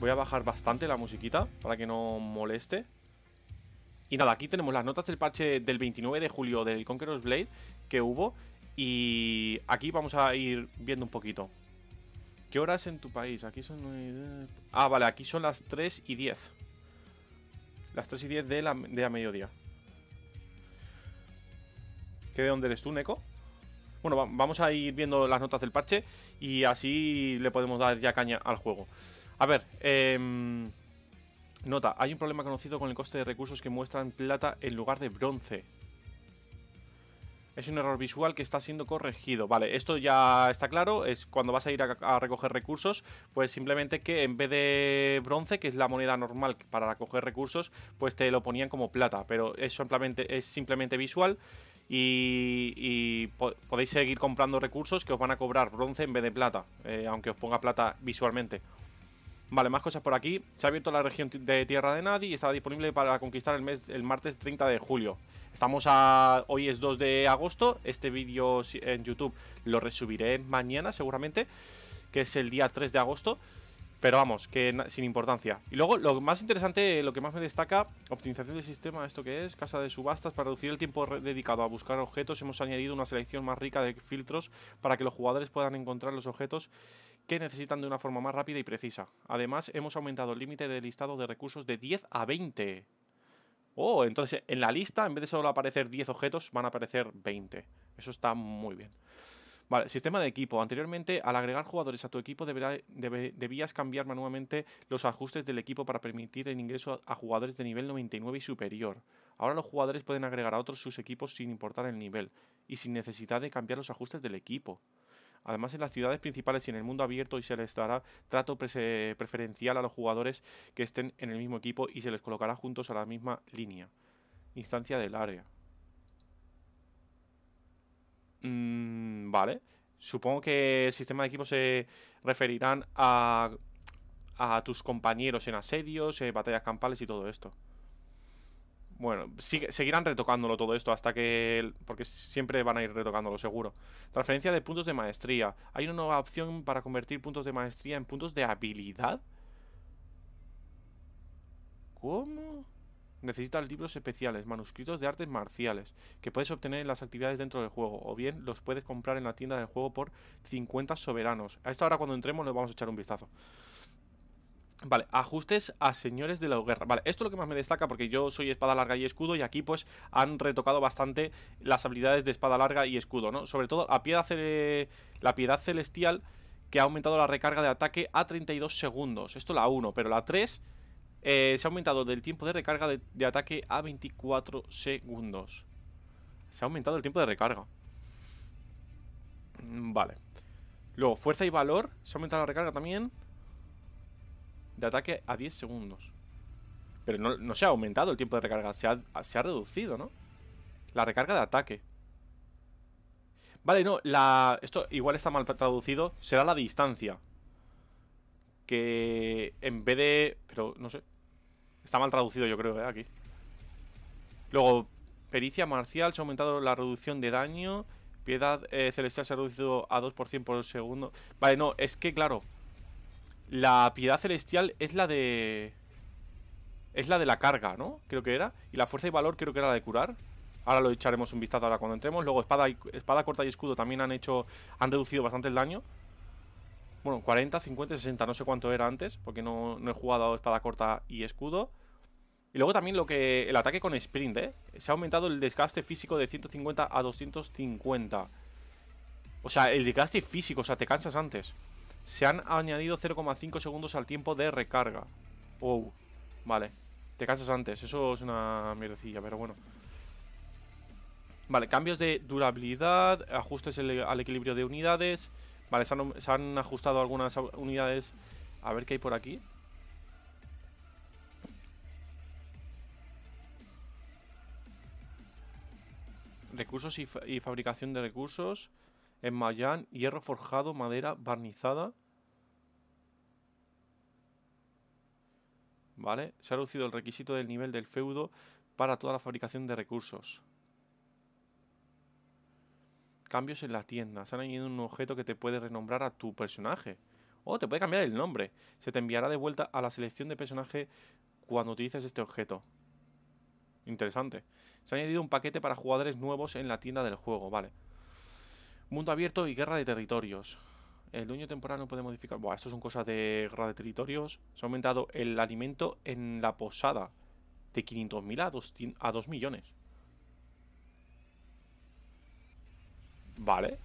Voy a bajar bastante la musiquita para que no moleste. Y nada, aquí tenemos las notas del parche del 29 de julio del Conqueror's Blade que hubo. Y aquí vamos a ir viendo un poquito. ¿Qué horas en tu país? Aquí son... Ah, vale, aquí son las 3 y 10. Las 3 y 10 de la, de a mediodía. ¿Qué de dónde eres tú, Neko? Bueno, vamos a ir viendo las notas del parche y así le podemos dar ya caña al juego. A ver, eh, Nota, hay un problema conocido con el coste de recursos que muestran plata en lugar de bronce. Es un error visual que está siendo corregido. Vale, esto ya está claro. Es cuando vas a ir a, recoger recursos, pues simplemente que en vez de bronce, que es la moneda normal para recoger recursos, pues te lo ponían como plata. Pero simplemente, es simplemente visual. Y, podéis seguir comprando recursos que os van a cobrar bronce en vez de plata. Eh, aunque os ponga plata visualmente. Vale, más cosas por aquí. Se ha abierto la región de Tierra de Nadie y estará disponible para conquistar el mes el martes 30 de julio. Estamos a... Hoy es 2 de agosto. Este vídeo en YouTube lo resubiré mañana seguramente, que es el día 3 de agosto. Pero vamos, que sin importancia. Y luego, lo más interesante, lo que más me destaca, optimización del sistema, esto que es, casa de subastas, para reducir el tiempo dedicado a buscar objetos, hemos añadido una selección más rica de filtros para que los jugadores puedan encontrar los objetos que necesitan de una forma más rápida y precisa. Además, hemos aumentado el límite de listado de recursos de 10 a 20. Oh, entonces en la lista, en vez de solo aparecer 10 objetos, van a aparecer 20. Eso está muy bien. Vale, sistema de equipo. Anteriormente, al agregar jugadores a tu equipo, debías cambiar manualmente los ajustes del equipo para permitir el ingreso a jugadores de nivel 99 y superior. Ahora los jugadores pueden agregar a otros sus equipos sin importar el nivel y sin necesidad de cambiar los ajustes del equipo. Además, en las ciudades principales y en el mundo abierto y se les dará trato preferencial a los jugadores que estén en el mismo equipo y se les colocará juntos a la misma línea. Instancia del área. Mm, vale. Supongo que el sistema de equipo se referirán a, a tus compañeros en asedios, batallas campales y todo esto. Bueno, seguirán retocándolo todo esto hasta que... Porque siempre van a ir retocándolo, seguro. Transferencia de puntos de maestría. Hay una nueva opción para convertir puntos de maestría en puntos de habilidad. ¿Cómo? Necesitas libros especiales, manuscritos de artes marciales, que puedes obtener en las actividades dentro del juego, o bien los puedes comprar en la tienda del juego por 50 soberanos. A esto ahora cuando entremos le vamos a echar un vistazo. Vale, ajustes a señores de la guerra Vale, esto es lo que más me destaca porque yo soy espada larga y escudo Y aquí pues han retocado bastante las habilidades de espada larga y escudo, ¿no? Sobre todo a piedad la piedad celestial que ha aumentado la recarga de ataque a 32 segundos Esto la 1, pero la 3 eh, se ha aumentado del tiempo de recarga de, ataque a 24 segundos. Se ha aumentado el tiempo de recarga. Mm, vale. Luego, fuerza y valor. Se ha aumentado la recarga también. De ataque a 10 segundos. Pero no, se ha aumentado el tiempo de recarga. Se ha, reducido, ¿no? La recarga de ataque. Vale, no, la... Esto igual está mal traducido. Será la distancia que en vez de... Pero no sé. Está mal traducido yo creo, ¿eh? Aquí. Luego, pericia marcial. Se ha aumentado la reducción de daño. Piedad eh, celestial se ha reducido a 2% por segundo. Vale, no, es que claro. La piedad celestial es la de... Es la de la carga, ¿no? Creo que era. Y la fuerza y valor creo que era la de curar. Ahora lo echaremos un vistazo ahora cuando entremos. Luego espada, y, espada corta y escudo también han hecho... Han reducido bastante el daño. Bueno, 40, 50, 60, no sé cuánto era antes, porque no, he jugado espada corta y escudo. Y luego también lo que el ataque con sprint, ¿eh? Se ha aumentado el desgaste físico de 150 a 250. O sea, el desgaste físico, o sea, te cansas antes. Se han añadido 0,5 segundos al tiempo de recarga. Wow, vale. Te cansas antes, eso es una mierdecilla, pero bueno. Vale, cambios de durabilidad, ajustes al equilibrio de unidades... Vale, se han, ajustado algunas unidades. A ver qué hay por aquí. Recursos y, fabricación de recursos. En Mayan, hierro forjado, madera barnizada. Vale, se ha reducido el requisito del nivel del feudo para toda la fabricación de recursos. Cambios en la tienda. Se han añadido un objeto que te puede renombrar a tu personaje. Oh, te puede cambiar el nombre. Se te enviará de vuelta a la selección de personaje cuando utilices este objeto. Interesante. Se ha añadido un paquete para jugadores nuevos en la tienda del juego, vale. Mundo abierto y guerra de territorios. El dueño temporal no puede modificar... Buah, esto son cosas de guerra de territorios. Se ha aumentado el alimento en la posada de 500.000 a 2, a 2 millones. Vale.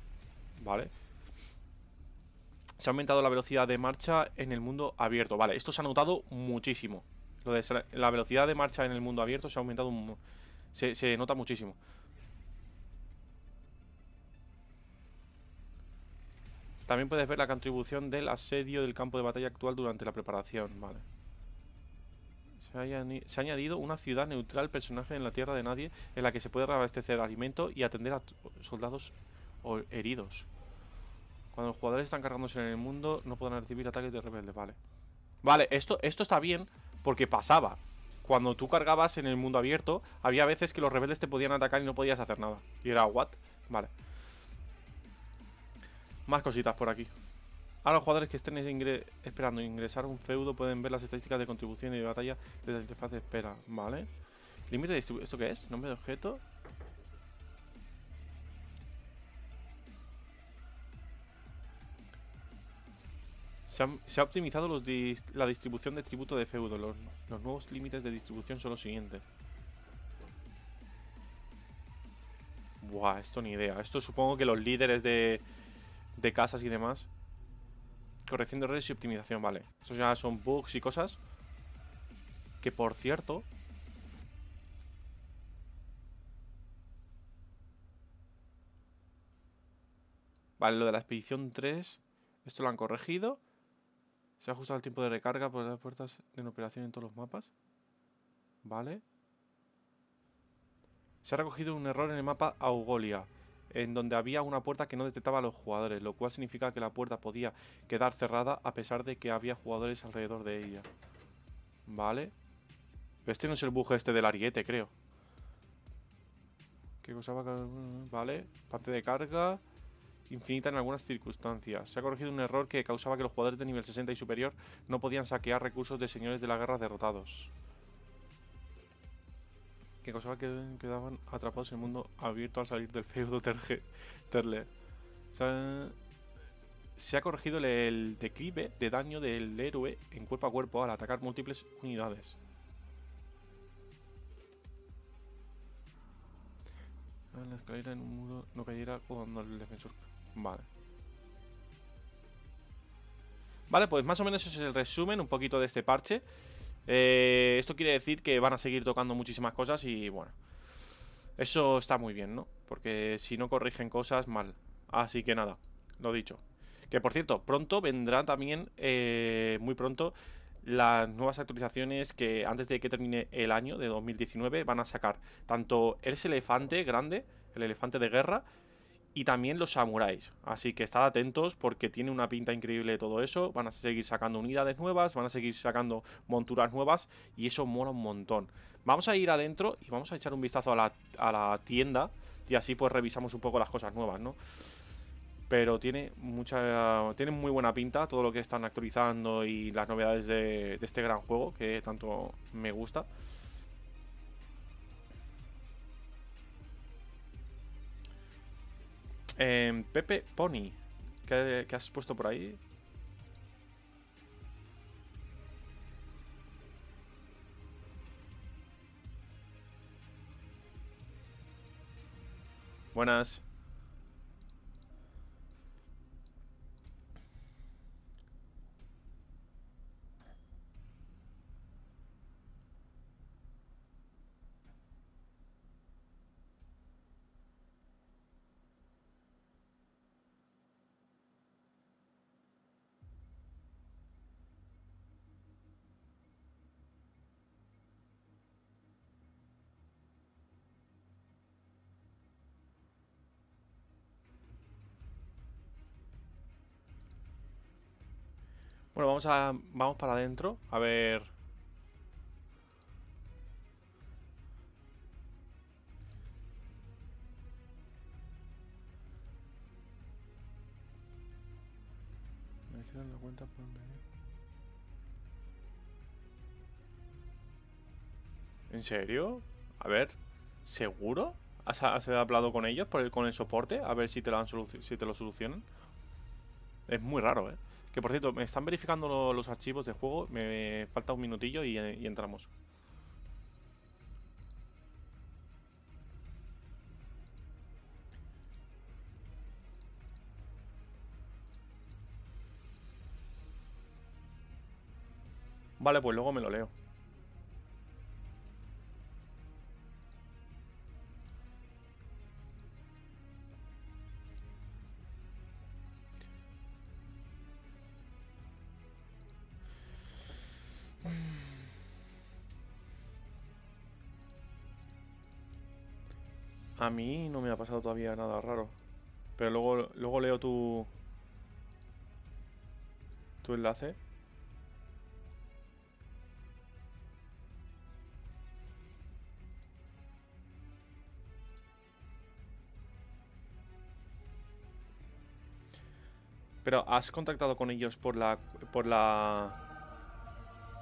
Vale. Se ha aumentado la velocidad de marcha en el mundo abierto. Vale, esto se ha notado muchísimo. Lo de la velocidad de marcha en el mundo abierto se ha aumentado... Se, se nota muchísimo. También puedes ver la contribución del asedio del campo de batalla actual durante la preparación. Vale. Se ha, añadido una ciudad neutral personaje en la tierra de nadie en la que se puede reabastecer alimento y atender a soldados heridos. Cuando los jugadores están cargándose en el mundo, no podrán recibir ataques de rebeldes, vale. Vale, esto, esto está bien porque pasaba. Cuando tú cargabas en el mundo abierto, había veces que los rebeldes te podían atacar y no podías hacer nada. Y era, ¿what? Vale. Más cositas por aquí. Ahora los jugadores que estén esperando ingresar a un feudo pueden ver las estadísticas de contribución y de batalla desde la interfaz de espera, ¿vale? Límite de distribución. ¿Esto qué es? Nombre de objeto. Se ha, optimizado la distribución de tributo de feudo. Los, nuevos límites de distribución son los siguientes. Buah, esto ni idea. Esto supongo que los líderes de, de casas y demás. Corrección de errores y optimización, vale. Estos ya son bugs y cosas. Que por cierto... Vale, lo de la expedición 3. Esto lo han corregido. Se ha ajustado el tiempo de recarga por las puertas en operación en todos los mapas. Vale. Se ha recogido un error en el mapa Augolia, en donde había una puerta que no detectaba a los jugadores, lo cual significa que la puerta podía quedar cerrada a pesar de que había jugadores alrededor de ella. Vale. Pero este no es el bug este del ariete, creo. ¿Qué cosa va a... Vale. Parte de carga infinita en algunas circunstancias. Se ha corregido un error que causaba que los jugadores de nivel 60 y superior no podían saquear recursos de señores de la guerra derrotados. Que causaba que quedaban atrapados en el mundo abierto al salir del feudo Terle. Se ha, corregido el declive de daño del héroe en cuerpo a cuerpo al atacar múltiples unidades. La escalera en un muro no cayera cuando el defensor Vale. Vale, pues más o menos ese es el resumen, un poquito de este parche. Eh, esto quiere decir que van a seguir tocando muchísimas cosas y bueno. Eso está muy bien, ¿no? Porque si no corrigen cosas, mal. Así que nada, lo dicho. Que por cierto, pronto vendrán también, eh, muy pronto, las nuevas actualizaciones que antes de que termine el año de 2019 van a sacar tanto ese elefante grande, el elefante de guerra, y también los samuráis. Así que estad atentos porque tiene una pinta increíble todo eso. Van a seguir sacando unidades nuevas, van a seguir sacando monturas nuevas y eso mola un montón. Vamos a ir adentro y vamos a echar un vistazo a la, a la tienda y así pues revisamos un poco las cosas nuevas, ¿no? Pero tiene mucha tiene muy buena pinta todo lo que están actualizando y las novedades de, de este gran juego que tanto me gusta. Eh, Pepe Pony. ¿Qué, has puesto por ahí? Buenas. Bueno, vamos a. Vamos para adentro. A ver. Me hicieron la cuenta por ¿En serio? A ver, ¿seguro? ¿Has, hablado con ellos con el soporte? A ver si te lo, han si te lo solucionan. Es muy raro, ¿eh? Que por cierto, me están verificando los archivos de juego. Me falta un minutillo y, y entramos. Vale, pues luego me lo leo. A mí no me ha pasado todavía nada raro. Pero luego, luego leo tu... Tu enlace. Pero has contactado con ellos por la... Por la...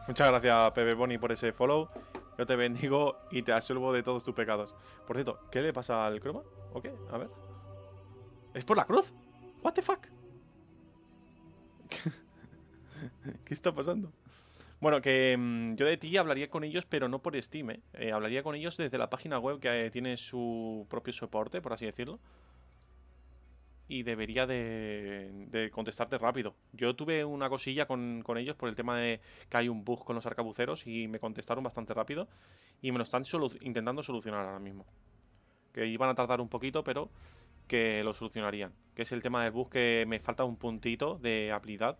Muchas gracias, Pepe Bonnie, por ese follow. Yo te bendigo y te absuelvo de todos tus pecados. Por cierto, ¿qué le pasa al croma? ¿Ok? A ver. ¿Es por la cruz? ¿What the fuck? ¿Qué está pasando? Bueno, que mm, yo de ti hablaría con ellos, pero no por Steam, ¿eh? ¿eh? Hablaría con ellos desde la página web que tiene su propio soporte, por así decirlo y debería de, contestarte rápido. Yo tuve una cosilla con, ellos por el tema de que hay un bug con los arcabuceros y me contestaron bastante rápido y me lo están intentando solucionar ahora mismo. Que iban a tardar un poquito, pero que lo solucionarían. Que es el tema del bug que me falta un puntito de habilidad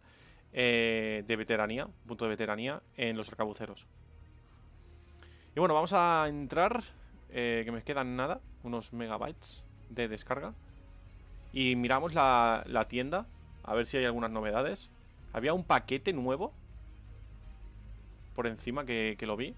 eh, de veteranía, punto de veteranía en los arcabuceros. Y bueno, vamos a entrar, eh, que me quedan nada, unos megabytes de descarga. Y miramos la, tienda. A ver si hay algunas novedades. Había un paquete nuevo. Por encima que, que lo vi.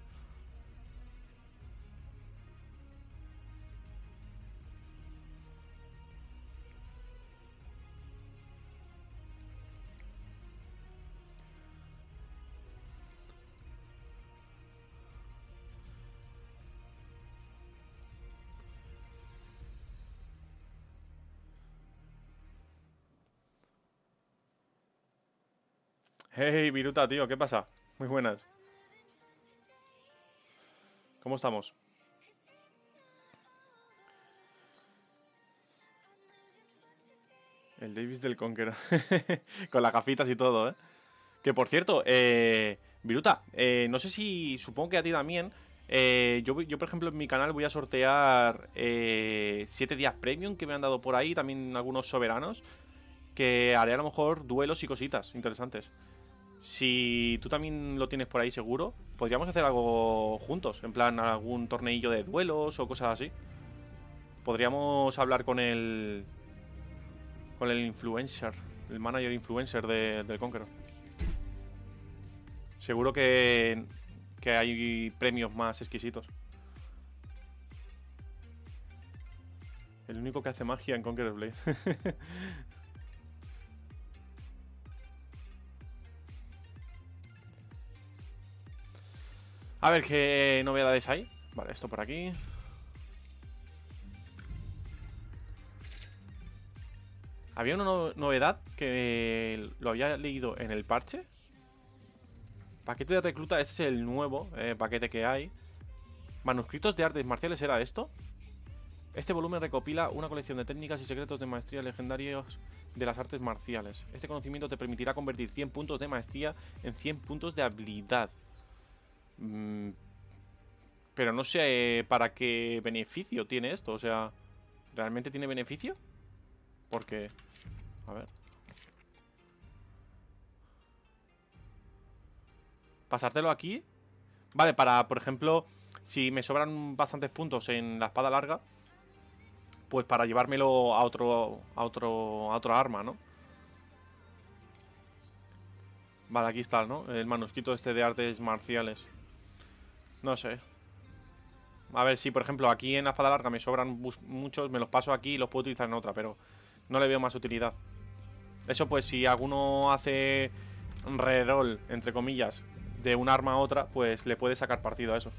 Hey, Viruta, tío, ¿qué pasa? Muy buenas. ¿Cómo estamos? El Davis del Conqueror. Con las gafitas y todo, ¿eh? Que por cierto, eh, Viruta, eh, no sé si, supongo que a ti también, eh, yo, yo, por ejemplo, en mi canal voy a sortear 7 días premium que me han dado por ahí, también algunos soberanos, que haré a lo mejor duelos y cositas interesantes. Si tú también lo tienes por ahí seguro, podríamos hacer algo juntos, en plan algún torneillo de duelos o cosas así. Podríamos hablar con el con el influencer, el manager influencer de, del Conqueror. Seguro que, que hay premios más exquisitos. El único que hace magia en Conqueror Blade. A ver qué novedades hay. Vale, esto por aquí. Había una novedad que lo había leído en el parche. Paquete de recluta, este es el nuevo eh, paquete que hay. Manuscritos de artes marciales, ¿era esto? Este volumen recopila una colección de técnicas y secretos de maestría legendarios de las artes marciales. Este conocimiento te permitirá convertir 100 puntos de maestría en 100 puntos de habilidad. Mm, pero no sé para qué beneficio tiene esto. O sea, ¿realmente tiene beneficio? Porque... A ver. Pasártelo aquí. Vale, para, por ejemplo, si me sobran bastantes puntos en la espada larga, pues para llevármelo a otro, a otro, a otra arma, ¿no? Vale, aquí está, ¿no? El manuscrito este de artes marciales. No sé. A ver, si por ejemplo aquí en la espada larga me sobran muchos, me los paso aquí y los puedo utilizar en otra, pero no le veo más utilidad. Eso pues si alguno hace reroll, entre comillas, de un arma a otra, pues le puede sacar partido a eso.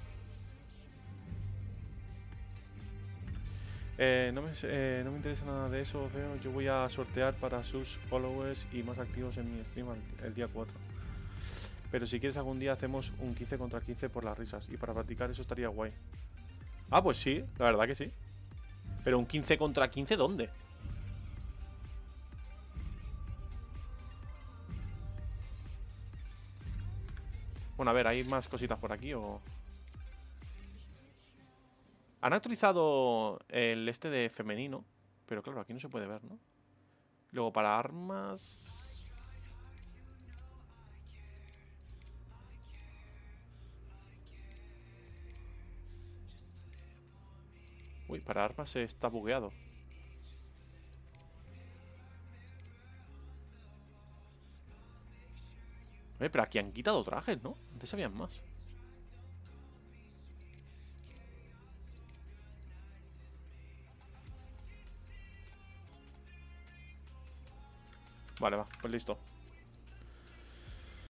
Eh, no, me, eh, no, me, interesa nada de eso, feo. Yo voy a sortear para sus followers y más activos en mi stream el, el día 4. Pero si quieres algún día hacemos un 15 contra 15 por las risas. Y para practicar eso estaría guay. Ah, pues sí, la verdad que sí. Pero un 15 contra 15, ¿dónde? Bueno, a ver, ¿hay más cositas por aquí o...? Han actualizado el este de femenino. Pero claro, aquí no se puede ver, ¿no? Luego para armas... Para armas está bugueado. Oye, pero aquí han quitado trajes, ¿no? Antes habían más. Vale, va, pues listo.